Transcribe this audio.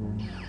Mm-hmm.